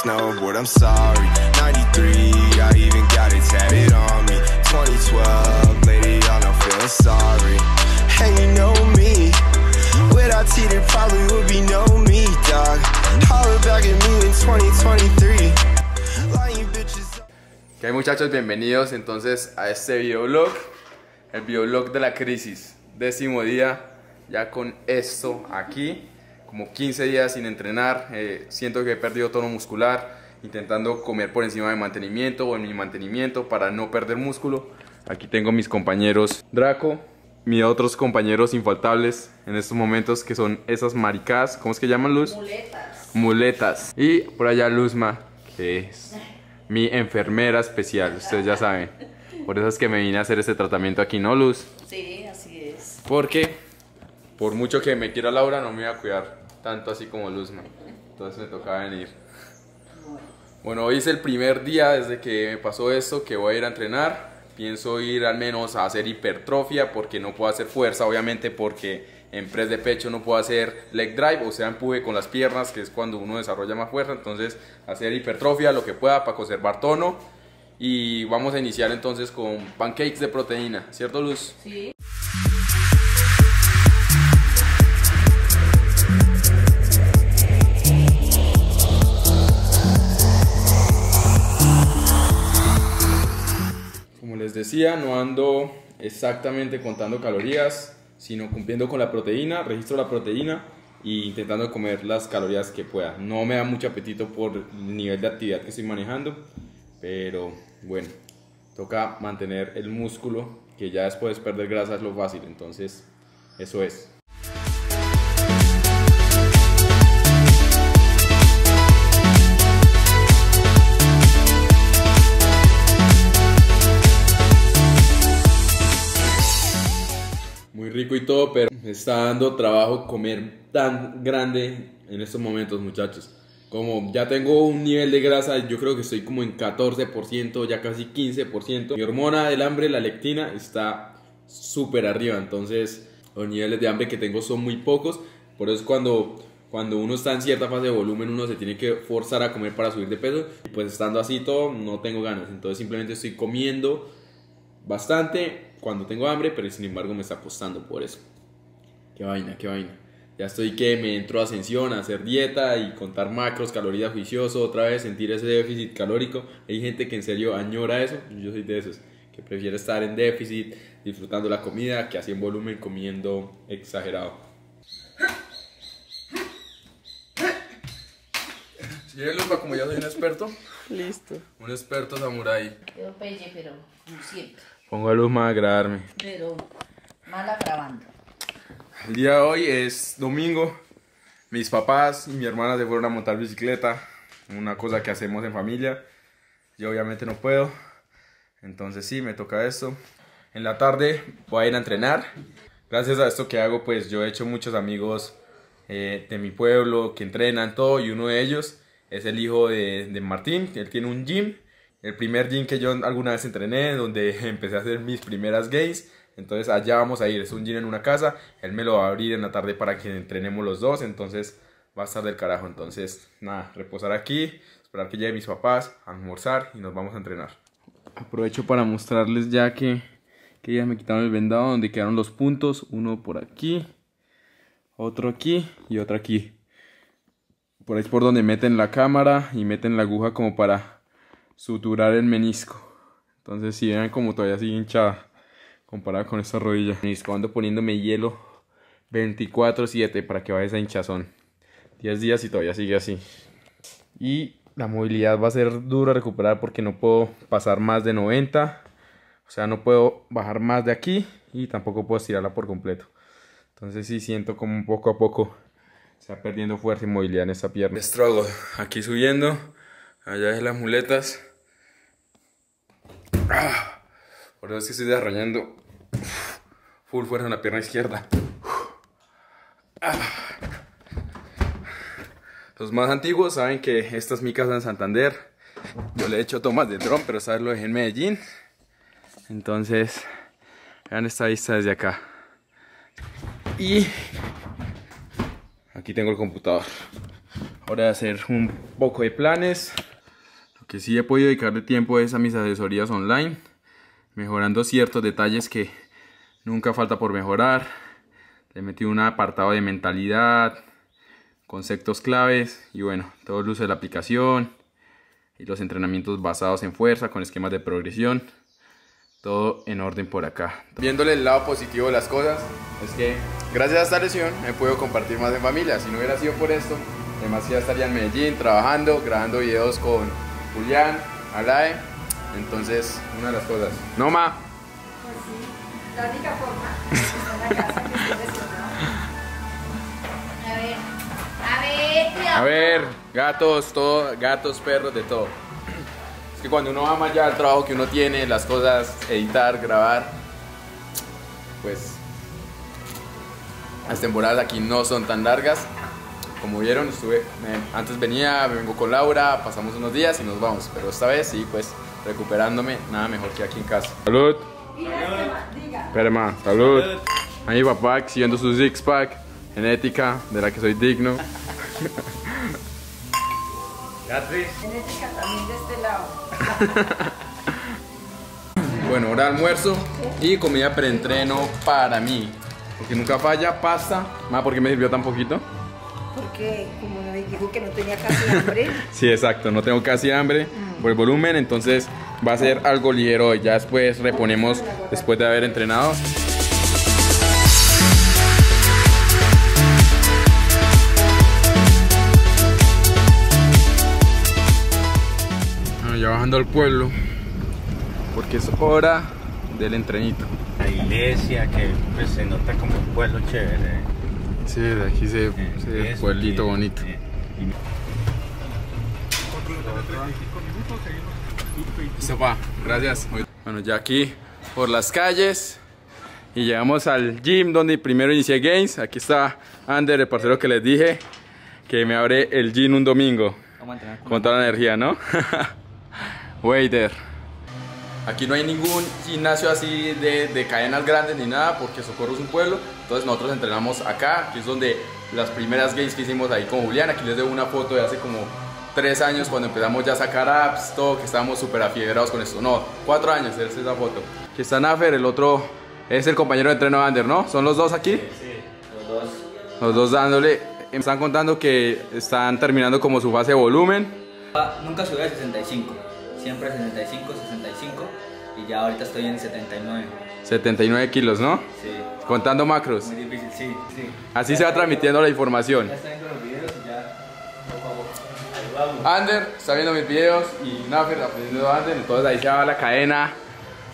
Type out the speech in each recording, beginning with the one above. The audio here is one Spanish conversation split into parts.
Snowboard, I'm sorry. 93, I even got it tatted on me. 2012, lady, y'all know feeling sorry. Hey, you know me. Without T, probably would be no me, dog. Holler back at me in 2023. Lying bitches. ¿Qué hay muchachos? Bienvenidos entonces a este videoblog, el videoblog de la crisis, décimo día ya con esto aquí, como 15 días sin entrenar, eh, siento que he perdido tono muscular, intentando comer por encima de mantenimiento o en mi mantenimiento para no perder músculo. Aquí tengo mis compañeros Draco, mis otros compañeros infaltables en estos momentos que son esas maricadas, ¿cómo es que llaman Luz? Muletas. Muletas. Y por allá Luzma, que es mi enfermera especial, ustedes ya saben. Por eso es que me vine a hacer este tratamiento aquí, ¿no, Luz? Sí, así es. Porque por mucho que me quiera Laura, no me voy a cuidar tanto así como Luzma. Entonces me toca venir. Bueno, hoy es el primer día desde que me pasó esto que voy a ir a entrenar. Pienso ir al menos a hacer hipertrofia porque no puedo hacer fuerza, obviamente porque en press de pecho no puedo hacer leg drive, o sea, empuje con las piernas, que es cuando uno desarrolla más fuerza. Entonces, hacer hipertrofia lo que pueda para conservar tono. Y vamos a iniciar entonces con pancakes de proteína, ¿cierto Luz? Sí. Decía, no ando exactamente contando calorías, sino cumpliendo con la proteína, registro la proteína e intentando comer las calorías que pueda. No me da mucho apetito por el nivel de actividad que estoy manejando, pero bueno, toca mantener el músculo, que ya después perder grasa es lo fácil, entonces eso es. Rico y todo, pero me está dando trabajo comer tan grande en estos momentos, muchachos. Como ya tengo un nivel de grasa, yo creo que estoy como en 14%, ya casi 15%. Mi hormona del hambre, la lectina, está súper arriba. Entonces, los niveles de hambre que tengo son muy pocos. Por eso, cuando, cuando uno está en cierta fase de volumen, uno se tiene que forzar a comer para subir de peso. Y pues, estando así todo, no tengo ganas. Entonces, simplemente estoy comiendo bastante cuando tengo hambre, pero sin embargo, me está costando por eso. Qué vaina, qué vaina. Ya estoy que me entro a ascensión, a hacer dieta y contar macros, calorías juicioso, otra vez sentir ese déficit calórico. Hay gente que en serio añora eso, yo soy de esos, que prefiere estar en déficit, disfrutando la comida, que así en volumen comiendo exagerado. Si eres como ya soy un experto, Listo. un experto samurái. Quedó pelle, pero como siempre. Pongo a luz más agradarme. Pero mala grabando. El día de hoy es domingo. Mis papás y mi hermana se fueron a montar bicicleta. Una cosa que hacemos en familia. Yo obviamente no puedo. Entonces sí, me toca esto. En la tarde voy a ir a entrenar. Gracias a esto que hago, pues yo he hecho muchos amigos eh, de mi pueblo que entrenan todo. Y uno de ellos es el hijo de, de Martín. Él tiene un gym. El primer gym que yo alguna vez entrené, donde empecé a hacer mis primeras gains. Entonces allá vamos a ir, es un gym en una casa, él me lo va a abrir en la tarde para que entrenemos los dos, entonces va a estar del carajo. Entonces, nada, reposar aquí, esperar que lleguen mis papás, almorzar y nos vamos a entrenar. Aprovecho para mostrarles ya que, que ya me quitaron el vendado donde quedaron los puntos, uno por aquí, otro aquí y otro aquí. Por ahí es por donde meten la cámara y meten la aguja como para suturar el menisco. Entonces si ven como todavía sigue hinchada comparada con esta rodilla. Menisco ando poniéndome hielo 24/7 para que vaya esa hinchazón. 10 días y todavía sigue así. Y la movilidad va a ser dura recuperar porque no puedo pasar más de 90. O sea, no puedo bajar más de aquí y tampoco puedo estirarla por completo. Entonces sí siento como poco a poco se va perdiendo fuerza y movilidad en esta pierna. Struggle, aquí subiendo, allá de las muletas. Ah, por eso es que estoy desarrollando full fuerza en la pierna izquierda. Ah. Los más antiguos saben que esta es mi casa en Santander. Yo le he hecho tomas de dron, pero vez lo dejé en Medellín. Entonces, vean esta vista desde acá. Y aquí tengo el computador. hora de hacer un poco de planes. Que sí he podido dedicarle tiempo es a mis asesorías online, mejorando ciertos detalles que nunca falta por mejorar. Le metí un apartado de mentalidad, conceptos claves y bueno, todo uso de la aplicación y los entrenamientos basados en fuerza con esquemas de progresión. Todo en orden por acá. Viéndole el lado positivo de las cosas, es que gracias a esta lesión he podido compartir más en familia. Si no hubiera sido por esto, ya estaría en Medellín trabajando, grabando videos con Julián, Alae. Entonces, una de las cosas. No, ma. Pues sí, la única forma es la casa que. A ver. A ver, tío. A ver, gatos, todo, gatos, perros, de todo. Es que cuando uno ama ya el trabajo que uno tiene, las cosas, editar, grabar, pues las temporadas aquí no son tan largas. Como vieron, estuve, me- antes venía, me vengo con Laura, pasamos unos días y nos vamos. Pero esta vez sí, pues recuperándome, nada mejor que aquí en casa. Salud. Mira, Esteban, diga. Espera, ma, salud. A mi papá exigiendo su six pack, genética de la que soy digno. Genética también de este lado. Bueno, hora de almuerzo y comida preentreno para mí. Porque nunca falla, pasta. Ma, ¿por qué me sirvió tan poquito? Como me dijo que no tenía casi hambre, Sí, exacto, no tengo casi hambre por el volumen, entonces va a ser algo ligero hoy. Ya después reponemos después de haber entrenado. Bueno, ya bajando al pueblo, porque es hora del entrenito. La iglesia que pues, se nota como un pueblo chévere. Sí, de aquí se, Eh, se ve eso, pueblito eh, bonito. eh, Listo, pa, gracias. Bueno, ya aquí por las calles y llegamos al gym donde primero inicié gains. Aquí está Ander, el parcero que les dije que me abre el gym un domingo. Con toda la energía, ¿no? Waiter. Aquí no hay ningún gimnasio así de, de cadenas grandes ni nada porque Socorro es un pueblo. Entonces nosotros entrenamos acá, que es donde las primeras games que hicimos ahí con Julián. Aquí les doy una foto de hace como tres años cuando empezamos ya a sacar apps, todo, que estábamos súper afiebrados con esto. No, cuatro años, esa es esa foto. Aquí está Nafer, el otro es el compañero de entreno de Ander, ¿no? ¿Son los dos aquí? Los dos. Los dos dándole. Me están contando que están terminando como su fase de volumen. Ah, Nunca subí a 65, siempre 65, 65 y ya ahorita estoy en 79. 79 kilos, ¿no? Sí, Contando macros. muy difícil, sí, sí. Así se va transmitiendo la información. Ya viendo los videos y ya poco a poco. Ahí vamos. Ander está viendo mis videos y Nafer aprendiendo de Ander, entonces ahí se va la cadena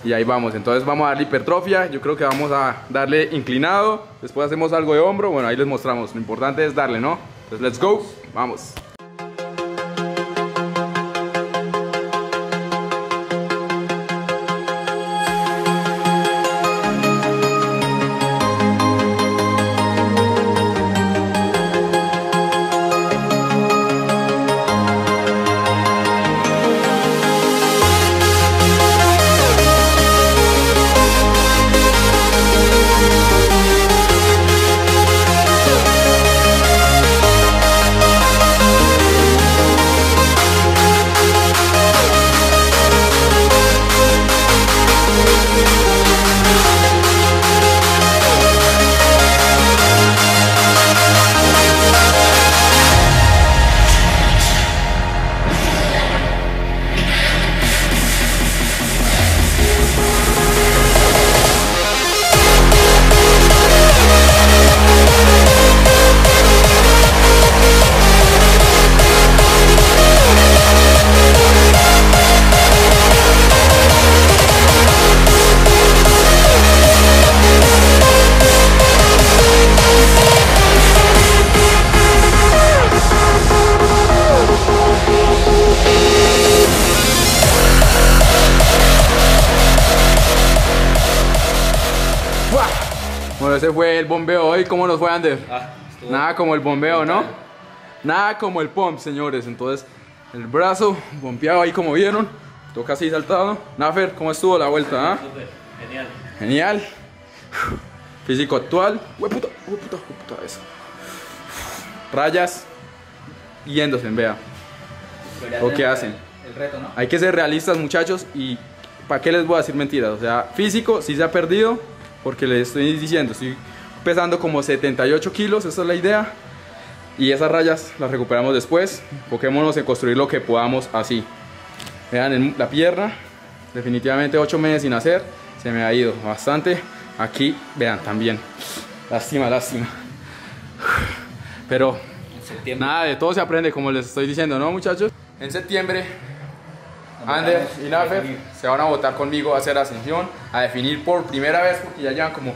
y ahí vamos. Entonces vamos a darle hipertrofia, yo creo que vamos a darle inclinado, después hacemos algo de hombro, bueno ahí les mostramos, lo importante es darle, ¿no? Entonces let's go, vamos. Bueno, ese fue el bombeo hoy. ¿Cómo nos fue, Ander? Ah, Nada como el bombeo, ¿no? Nada como el pump, señores. Entonces, el brazo bombeado ahí como vieron. Toca así saltado. Nafer, ¿cómo estuvo la vuelta? ah? Genial. Genial. Físico actual. Hue puta, hue puta, hue puta, eso. Rayas. yéndose, vea. Pero ya ¿O qué tenemos hacen? El reto, ¿no? Hay que ser realistas, muchachos, y ¿para qué les voy a decir mentiras? O sea, físico sí se ha perdido, porque les estoy diciendo, estoy pesando como 78 kilos, esa es la idea. Y esas rayas las recuperamos después. Enfoquémonos en construir lo que podamos así. Vean la pierna, definitivamente 8 meses sin hacer, se me ha ido bastante. Aquí, vean también. Lástima, lástima. Pero. Nada, de todo se aprende, como les estoy diciendo, ¿no, muchachos? En septiembre, Ander y Nafer se van a votar conmigo a hacer ascensión, a definir por primera vez, porque ya llevan como.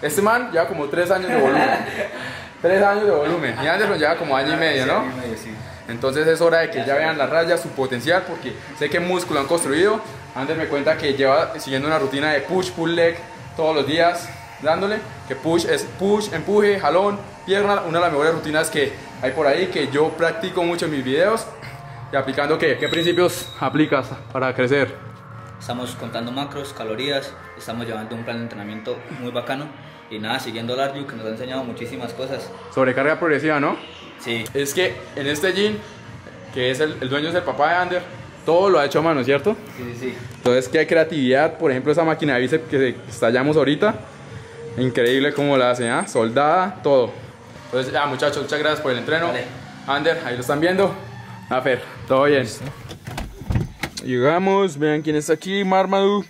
Este man lleva como tres años de volumen. tres años de volumen. Y Anderson lleva como año y medio, ¿no? Y medio, sí. Entonces es hora de que ya vean las rayas, su potencial, porque sé que músculo han construido. Ander me cuenta que lleva siguiendo una rutina de push, pull leg todos los días, dándole. Que push es push, empuje, jalón, pierna, una de las mejores rutinas que hay por ahí, que yo practico mucho en mis videos. Y aplicando qué, qué principios aplicas para crecer. Estamos contando macros, calorías, estamos llevando un plan de entrenamiento muy bacano y nada, siguiendo al Arju que nos ha enseñado muchísimas cosas. Sobrecarga progresiva, ¿no? Sí, Es que en este gym, que es el, el dueño es el papá de Ander, todo lo ha hecho a mano, ¿cierto? sí, sí, sí. Entonces, qué creatividad, por ejemplo, esa máquina de bíceps que estallamos ahorita. Increíble cómo la hacen, ¿ah? Soldada, todo. Entonces, ya, muchachos, muchas gracias por el entreno. Vale. Ander, ahí lo están viendo. Afer, todo bien. Llegamos, vean quién está aquí, Marmadu.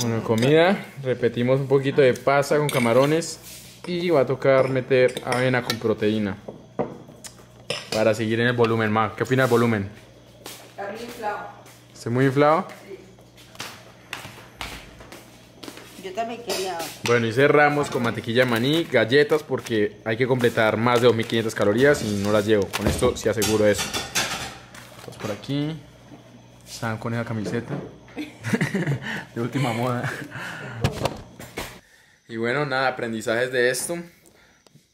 Bueno, comida, repetimos un poquito de pasta con camarones y va a tocar meter avena con proteína para seguir en el volumen, ma. ¿Qué opina del volumen? Está bien inflado. ¿Estoy muy inflado? Yo también quería. Bueno, y cerramos con mantequilla maní, galletas, porque hay que completar más de 2500 calorías y no las llevo. Con esto sí aseguro eso. Entonces por aquí. Están con esa camiseta. de última moda. Y bueno, nada, aprendizajes de esto.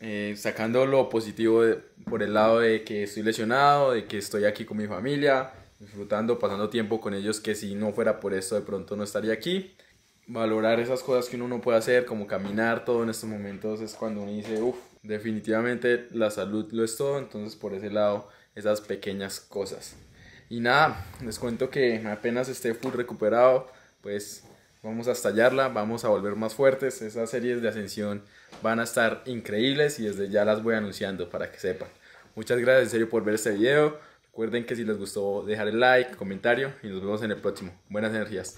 Eh, sacando lo positivo por el lado de que estoy lesionado, de que estoy aquí con mi familia, disfrutando, pasando tiempo con ellos, que si no fuera por esto de pronto no estaría aquí. Valorar esas cosas que uno no puede hacer, como caminar todo en estos momentos, es cuando uno dice, uff, definitivamente la salud lo es todo, entonces por ese lado, esas pequeñas cosas. Y nada, les cuento que apenas esté full recuperado, pues vamos a estallarla, vamos a volver más fuertes. Esas series de ascensión van a estar increíbles y desde ya las voy anunciando para que sepan. Muchas gracias en serio por ver este video. Recuerden que si les gustó dejar el like, comentario y nos vemos en el próximo. Buenas energías.